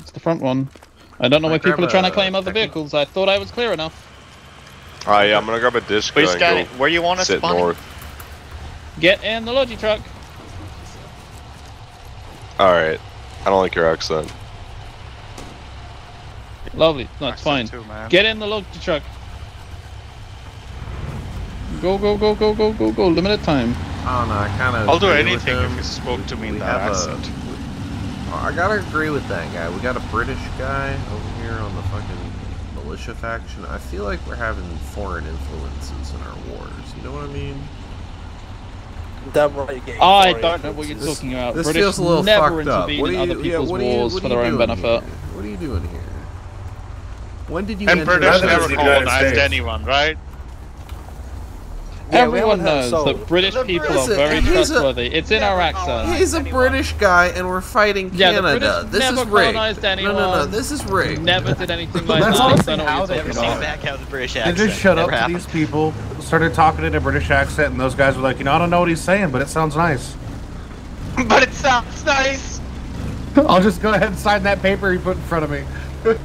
It's the front one. I don't know I why people are trying to claim other vehicles. I thought I was clear enough. Alright, yeah, I'm gonna grab a disc Please, and guy, where you want us sit spawning? north. Get in the Logi truck. Alright. I don't like your accent. Lovely. That's fine. Too, man. Get in the Logi truck. Go, go, go, go, go, go, go. Limited time. I don't know. I kind of. I'll do anything if you spoke to me in that accent. A, I gotta agree with that guy. We got a British guy over here on the fucking militia faction. I feel like we're having foreign influences in our wars. You know what I mean? Damn right, you're I don't know what you're influences. talking about. This British feels a little never fucked up. What in are you, other yeah, people's what are you, wars what for are you their own doing benefit. Here? What are you doing here? When did you And enter British the never the United colonized anyone, right? Yeah, Everyone knows so- that British The people Brits- are very he's a- trustworthy. It's in our accent. He's a British guy, and we're fighting Yeah, Canada. British this never is rigged. colonized No, no, no. This is rigged. Never did anything like That's that. honestly I don't how they you're Never seen about. back out the British accent. They just shut up to these people, started talking in a British accent, and those guys were like, you know, I don't know what he's saying, but it sounds nice. but it sounds nice. I'll just go ahead and sign that paper he put in front of me.